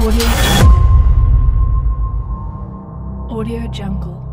Audio Jungle. Audio Jungle.